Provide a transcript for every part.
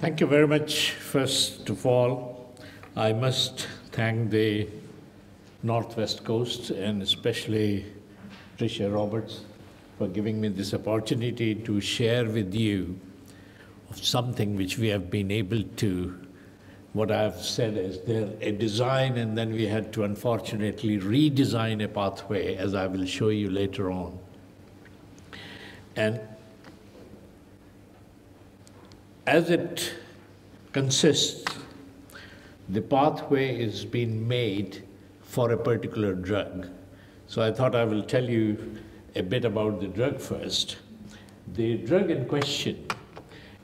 Thank you very much. First of all, I must thank the Northwest Coast and especially Tricia Roberts for giving me this opportunity to share with you something which we have been able to, what I've said is there a design and then we had to unfortunately redesign a pathway as I will show you later on. And as it consists, the pathway is being made for a particular drug. So I thought I will tell you a bit about the drug first. The drug in question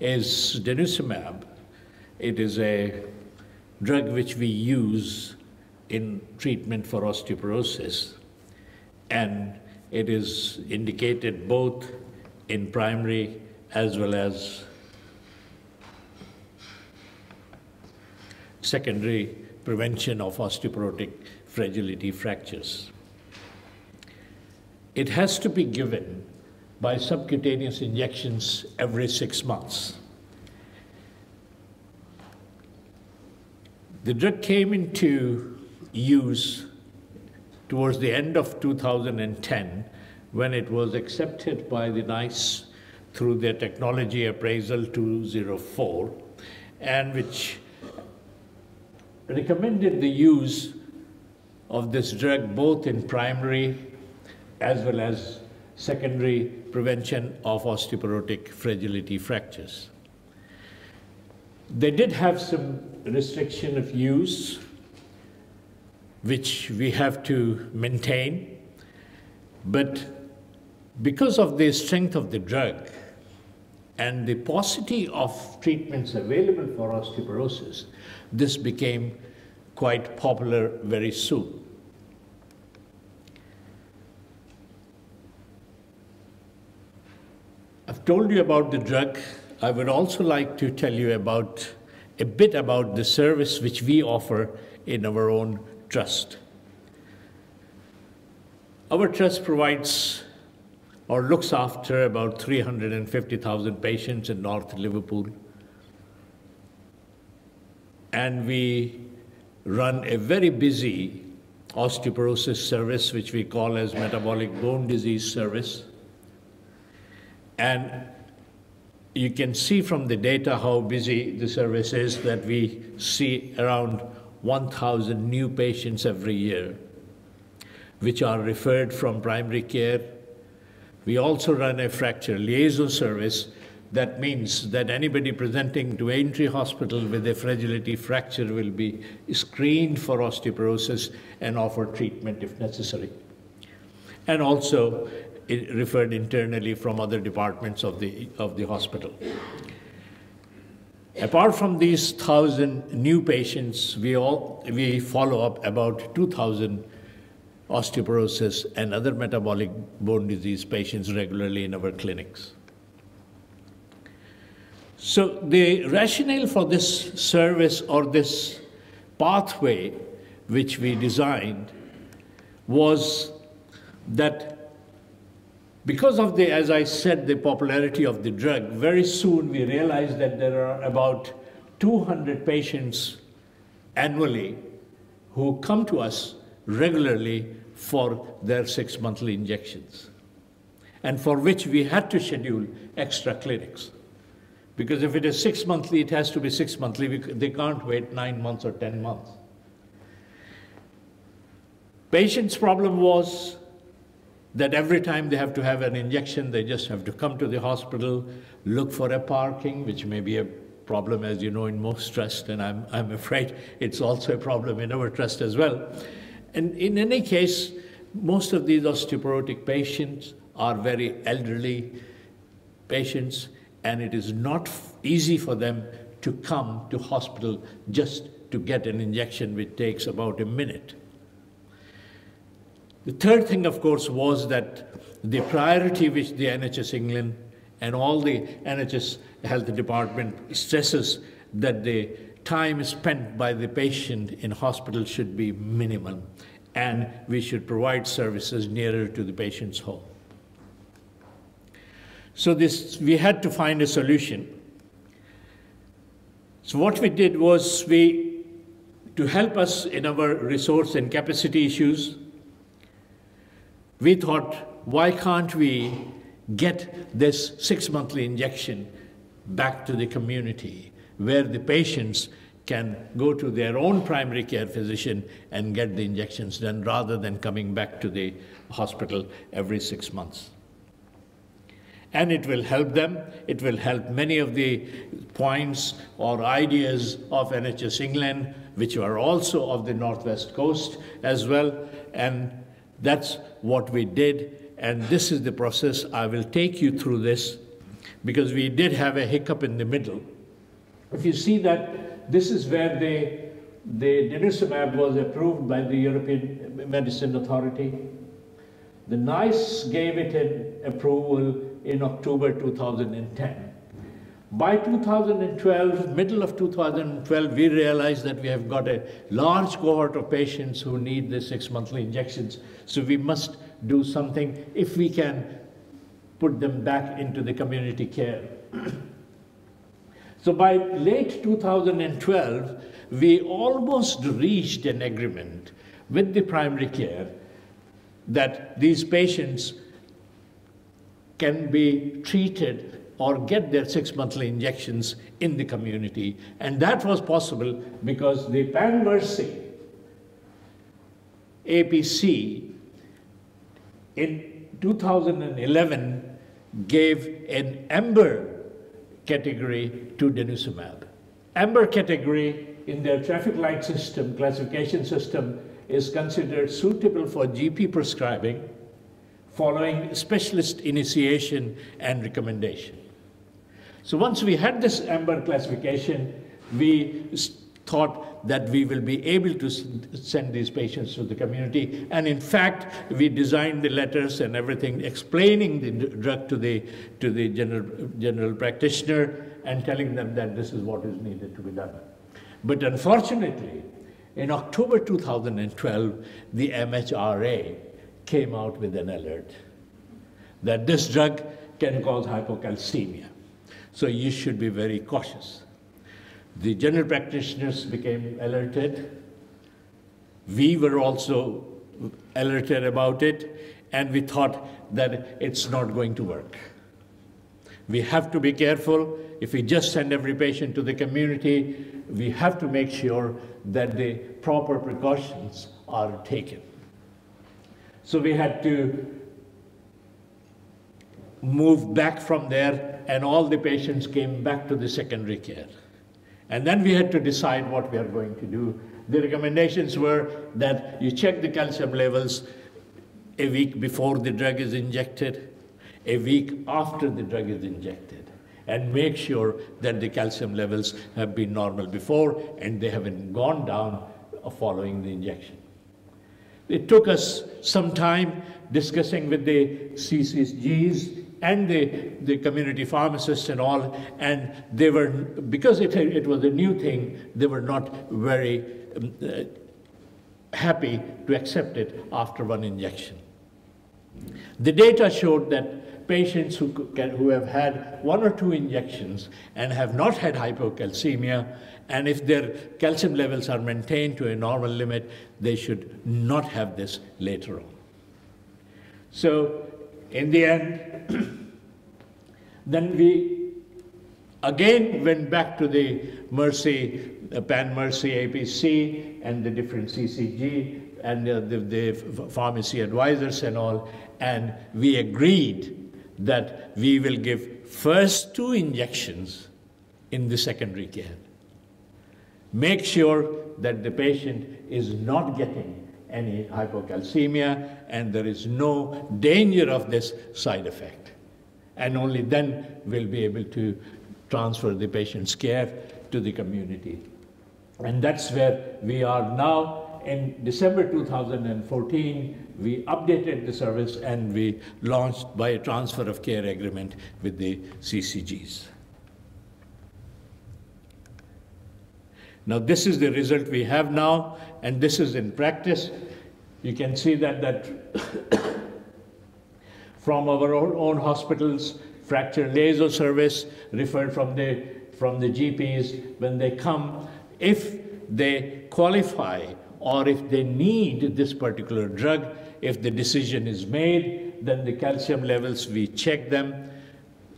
is denosumab. It is a drug which we use in treatment for osteoporosis, and it is indicated both in primary as well as secondary prevention of osteoporotic fragility fractures. It has to be given by subcutaneous injections every six months. The drug came into use towards the end of 2010 when it was accepted by the NICE through their technology appraisal 204 and which recommended the use of this drug both in primary as well as secondary prevention of osteoporotic fragility fractures. They did have some restriction of use, which we have to maintain, but because of the strength of the drug and the paucity of treatments available for osteoporosis, this became quite popular very soon. I've told you about the drug. I would also like to tell you about a bit about the service which we offer in our own trust. Our trust provides or looks after about 350,000 patients in North Liverpool. And we run a very busy osteoporosis service, which we call as metabolic bone disease service. And you can see from the data how busy the service is that we see around 1,000 new patients every year, which are referred from primary care. We also run a fracture liaison service. That means that anybody presenting to Aintree Hospital with a fragility fracture will be screened for osteoporosis and offer treatment if necessary. And also, referred internally from other departments of the, of the hospital. Apart from these 1,000 new patients, we, all, we follow up about 2,000 osteoporosis and other metabolic bone disease patients regularly in our clinics. So the rationale for this service or this pathway which we designed was that because of the, as I said, the popularity of the drug, very soon we realized that there are about 200 patients annually who come to us regularly for their six monthly injections, and for which we had to schedule extra clinics. Because if it is six monthly, it has to be six monthly. They can't wait nine months or 10 months. Patient's problem was that every time they have to have an injection, they just have to come to the hospital, look for a parking, which may be a problem, as you know, in most trusts, and I'm, I'm afraid it's also a problem in our trust as well. And in any case, most of these osteoporotic patients are very elderly patients, and it is not easy for them to come to hospital just to get an injection, which takes about a minute. The third thing, of course, was that the priority which the NHS England and all the NHS Health Department stresses that the time spent by the patient in hospital should be minimal and we should provide services nearer to the patient's home. So this, we had to find a solution. So what we did was we, to help us in our resource and capacity issues, we thought, why can't we get this six monthly injection back to the community where the patients can go to their own primary care physician and get the injections done rather than coming back to the hospital every six months. And it will help them. It will help many of the points or ideas of NHS England, which are also of the Northwest Coast as well. And that's what we did. And this is the process. I will take you through this because we did have a hiccup in the middle. If you see that this is where the, the denosumab was approved by the European Medicine Authority. The NICE gave it an approval in October 2010. By 2012, middle of 2012, we realized that we have got a large cohort of patients who need the six monthly injections. So we must do something if we can put them back into the community care. So by late 2012, we almost reached an agreement with the primary care that these patients can be treated or get their six monthly injections in the community. And that was possible because the Pan Mersey APC in 2011 gave an amber category to denosumab. Amber category in their traffic light system, classification system, is considered suitable for GP prescribing following specialist initiation and recommendation. So once we had this amber classification, we thought that we will be able to send these patients to the community. And in fact, we designed the letters and everything explaining the drug to the, to the general, general practitioner and telling them that this is what is needed to be done. But unfortunately, in October 2012, the MHRA came out with an alert that this drug can cause hypocalcemia. So you should be very cautious. The general practitioners became alerted. We were also alerted about it, and we thought that it's not going to work. We have to be careful. If we just send every patient to the community, we have to make sure that the proper precautions are taken. So we had to move back from there, and all the patients came back to the secondary care. And then we had to decide what we are going to do. The recommendations were that you check the calcium levels a week before the drug is injected, a week after the drug is injected, and make sure that the calcium levels have been normal before and they haven't gone down following the injection. It took us some time discussing with the CCGs and the, the community pharmacists and all, and they were, because it, it was a new thing, they were not very um, uh, happy to accept it after one injection. The data showed that patients who, can, who have had one or two injections and have not had hypocalcemia, and if their calcium levels are maintained to a normal limit, they should not have this later on. So in the end, then we again went back to the Mersey, Pan Mersey APC and the different CCG and the, the, the pharmacy advisors and all, and we agreed that we will give first two injections in the secondary care. Make sure that the patient is not getting any hypocalcemia and there is no danger of this side effect. And only then we'll be able to transfer the patient's care to the community. And that's where we are now. In December 2014, we updated the service and we launched by a transfer of care agreement with the CCGs. Now this is the result we have now, and this is in practice. You can see that, that from our own, hospitals, fracture liaison service referred from the from the GPs when they come, if they qualify or if they need this particular drug, if the decision is made, then the calcium levels, we check them.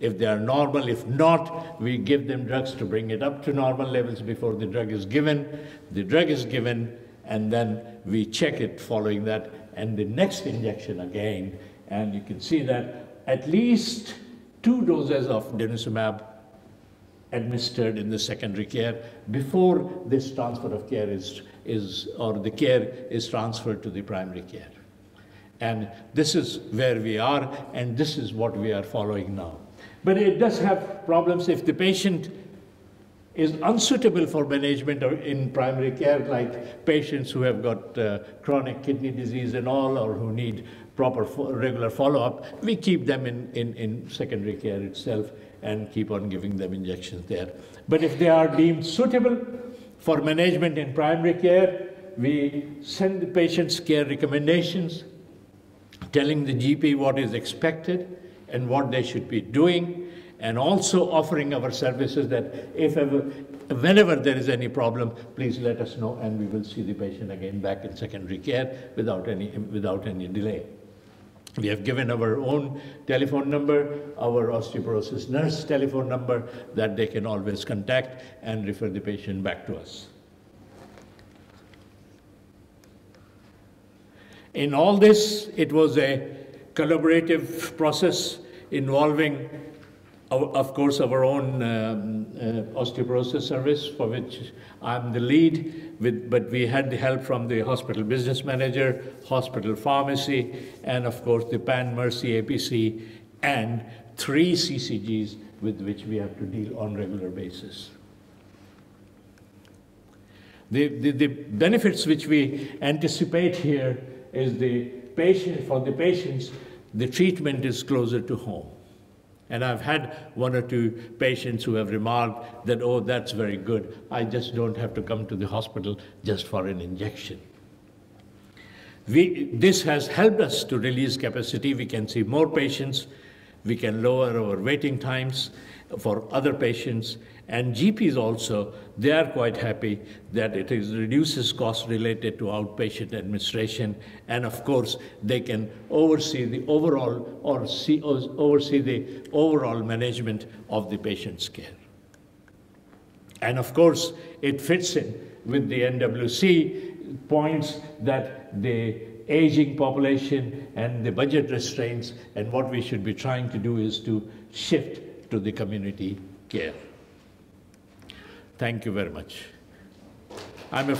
If they are normal, if not, we give them drugs to bring it up to normal levels before the drug is given. The drug is given, and then we check it following that, and the next injection again. And you can see that at least two doses of denosumab administered in the secondary care before this transfer of care is, is or the care is transferred to the primary care. And this is where we are, and this is what we are following now. But it does have problems if the patient is unsuitable for management in primary care, like patients who have got uh, chronic kidney disease and all, or who need proper fo regular follow-up, we keep them in, in, in secondary care itself and keep on giving them injections there. But if they are deemed suitable for management in primary care, we send the patients care recommendations, telling the GP what is expected and what they should be doing, and also offering our services that if ever, whenever there is any problem, please let us know and we will see the patient again back in secondary care without any, without any delay. We have given our own telephone number, our osteoporosis nurse telephone number that they can always contact and refer the patient back to us. In all this, it was a collaborative process involving, of course, our own um, uh, osteoporosis service, for which I'm the lead, with, but we had the help from the hospital business manager, hospital pharmacy, and of course the Pan Mersey APC, and three CCGs with which we have to deal on regular basis. The, the, the benefits which we anticipate here is the patient, for the patients, the treatment is closer to home. And I've had one or two patients who have remarked that, oh, that's very good. I just don't have to come to the hospital just for an injection. We, this has helped us to release capacity. We can see more patients. We can lower our waiting times for other patients. And GPs also, they are quite happy that it is, reduces costs related to outpatient administration. And of course, they can oversee the overall or see, oversee the overall management of the patient's care. And of course, it fits in with the NWC points that the aging population and the budget restraints and what we should be trying to do is to shift to the community care. Thank you very much. I'm a